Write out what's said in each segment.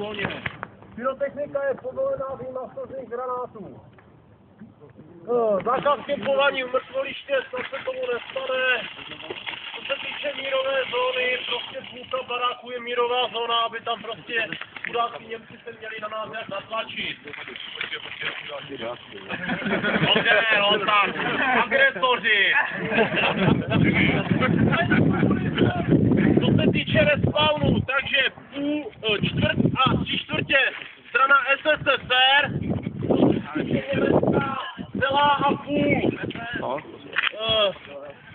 uvolněné. Pyrotechnika je povolená výjima slzných granátů. No, Zákaz kempování v mrtvoliště, snad se tomu nestane. Co se týče mírové zóny, prostě půlka baráku je mírová zóna, aby tam prostě chudáci Němci se měli na nás nějak natlačit. Dobře, no tak, agresoři. Co se týče respawnu, takže půl, eh, čtvrt a tři čtvrtě strana Německá celá a půl. Eh,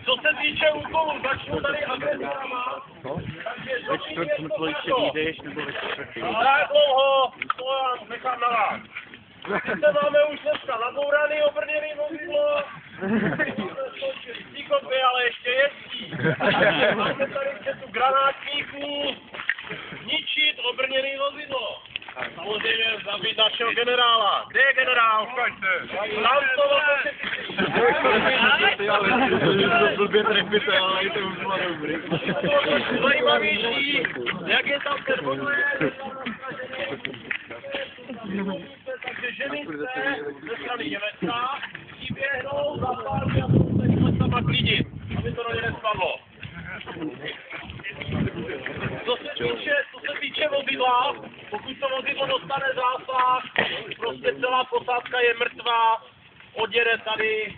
Co se týče úkolů, začnu tady agresorama. Takže Ve čtvrt mrtvoliště vyjdeš, nebo ve čtvrtý? Ale jak dlouho, to já nechám na vás. Sice máme už dneska nabouraný obrněný vozidlo, Stíkopy, ale ještě jezdí. Máme tady tu granátníků zničit obrněný vozidlo. Samozřejmě zabít našeho generála. Kde je generál? Tam to Blbě trefíte, ale je to už má dobrý. Zajímavější, jak je tam ten model, takže ženy ze strany Německa přiběhnou za pár dní a budou se Němecama klidit, aby to na ně nespadlo. Co se týče, týče vozidla, pokud to vozidlo dostane zásah, prostě celá posádka je mrtvá, odjede tady.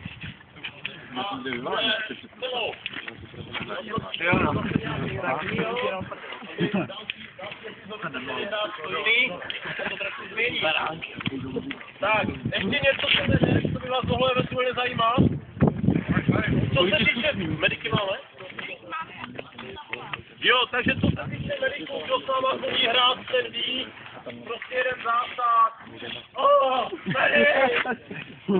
Tak, ještě něco, co by, vás mohlo eventuálně zajímat? Co se týče... Mediky máme? Jo, takže co se týče mediků, kdo s náma chodí hrát, ten ví, prostě jeden zásah. Oh, tady!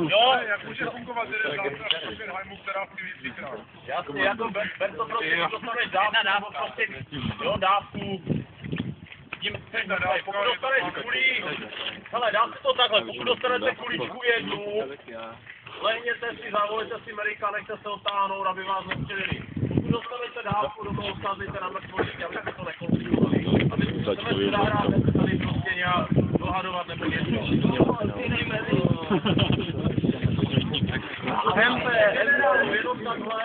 Jo, Jak může fungovat jeden zásah Oppenheimu, která si víckrát? Jasně, jako ber, ber to prostě, když dostaneš dávku, nebo prostě, jo, dávku, tím pokud dostaneš kulí, hele, dá se to takhle, pokud dostanete kuličku jednu, lehněte si, zavolejte si Amerika, nechte se otáhnout, aby vás nestřelili. Dostanete dávku, do toho sázejte na mrtvoliště, aby se to nekomplikovali. Aby se chceme zahrát, se tady prostě nějak dohadovat nebo něco. Hempe, generál, jenom takhle.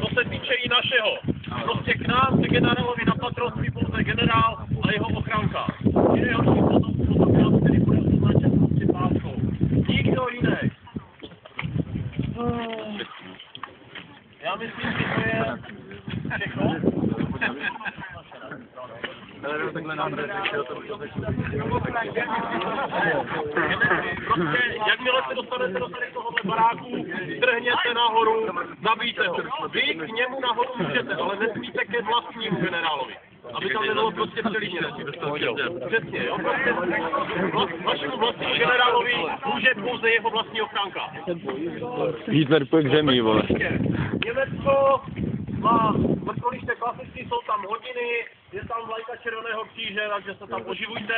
Co se týče i našeho, prostě k nám, ke generálovi na patronství pouze generál a jeho ochranka. Jiného potom fotograf, který bude označen prostě páskou. Nikdo jiný. Já myslím, že to je všechno. Takhle nám jde, to Prostě, jakmile se dostanete do tady tohohle baráku, trhněte nahoru, zabijte ho. Vy k němu nahoru můžete, ale nesmíte ke vlastnímu generálovi. Aby tam nebylo prostě přelíčení. Přesně, jo. Prostě vašemu vlastnímu generálovi může pouze jeho vlastní ochranka. Hitler pojď k zemi, vole. Německo má vrcholiště klasicky, jsou tam hodiny, je tam vlajka Červeného kříže, takže se tam poživujte.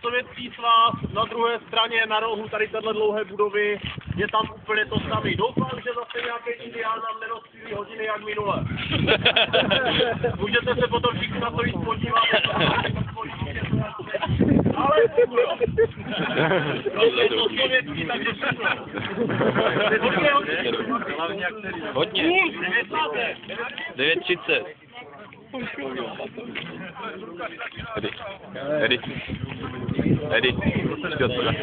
Sovětský svaz na druhé straně, na rohu tady téhle dlouhé budovy, je tam úplně to samé. Doufám, že zase nějaký indián nám nerozstřílí hodiny jak minule. Můžete se potom všichni na to jít podívat. Ale je to sovětský, takže všechno. Hodně, hodně. Hodně. 9.30. Hadi. Hadi. Hadi. Götür.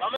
Tamam.